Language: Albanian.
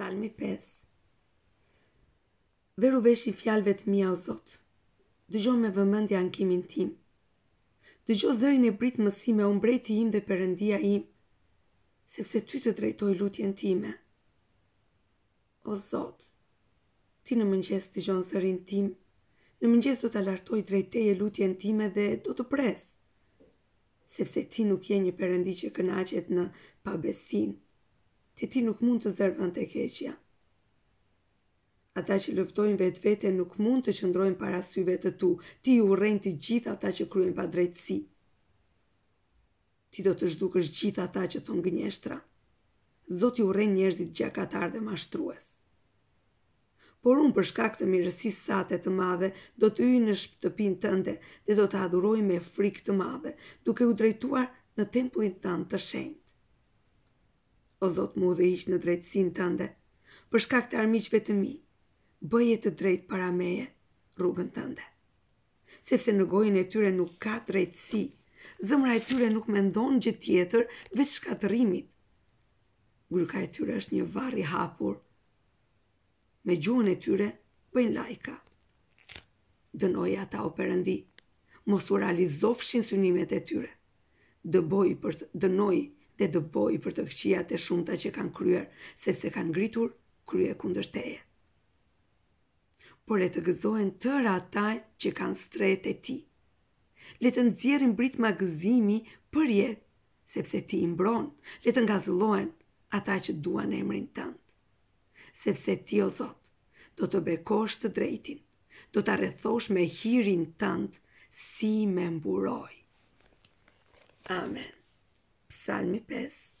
Psalmi 5 Vëru veshin fjalëve të mia o Zot. Dëgjo me vëmendje ankimin tim. Dëgjo zërin e britmës sime o mbreti im dhe perëndia im, sepse ty të drejtoj lutjen time. O Zot, ti në mëngjes dëgjon zërin tim. Në mëngjes do ta lartoj drejt teje lutjen time dhe do të pres. Sepse ti nuk je një Perëndi që kënaqet në pabesinë. Te ti nuk mund të zërë vend e keqja. Ata që lëvdojnë vetveten nuk mund të qëndrojnë para syve të tu. Ti i urren të gjithë ata që kryejnë padrejtësi. Ti do të zhdukësh gjithë ata që thonë gënjeshtra. Zoti urren njerëzit gjakatarë dhe mashtrues. Por unë për shkak të mirësisë sate të madhe do të hyj në shtëpinë tënde dhe do të adhuroj me frikë të madhe, duke u drejtuar në tempullin tënd të shenjtë. O Zot, më udhëhiq në drejtësinë tënde, për shkak të armiqve të mi, bëje të drejtë para meje rrugën tënde. Sepse në gojën e tyre nuk ka drejtësi, zemra e tyre nuk mendon gjë tjetër veç shkatërrimit. Gryka e tyre është një varr i hapur me gjuhën e tyre bëjnë lajka. Dënoji ata o Perëndi, mos u realizofshin synimet e tyre. Dëboji për të, dënoji dhe dëboji për të këqijat e shumta që kanë kryer, sepse kanë ngritur krye kundër Teje. Por le të gëzohen tërë ata që kanë strehë te Ti. Le të nxjerrin britma gëzimi përjetë, sepse Ti i mbron, le të ngazëllohen ata që duan emrin Tënd. sepse Ti, o Zot, do të bekosh të drejtin, do ta rrethosh me hirin tënd si me mburojë. Amen. Psalmi 5